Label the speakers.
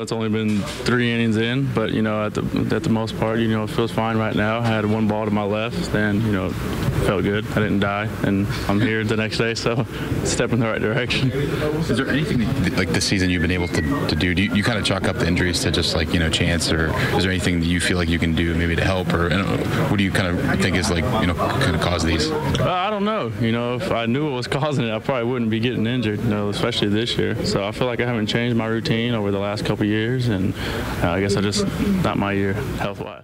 Speaker 1: It's only been three innings in, but you know, at the at the most part, you know, it feels fine right now. I had one ball to my left, then you know, felt good. I didn't die, and I'm here the next day, so step in the right direction.
Speaker 2: Is there anything like this season you've been able to, to do? Do you, you kind of chalk up the injuries to just like you know chance, or is there anything that you feel like you can do maybe to help, or know, what do you kind of think is like you know kind of cause these?
Speaker 1: Uh, I don't know. You know, if I knew what was causing it, I probably wouldn't be getting injured. You know, especially this year. So I feel like I haven't changed my routine over the last couple years, and uh, I guess I just not my year health-wise.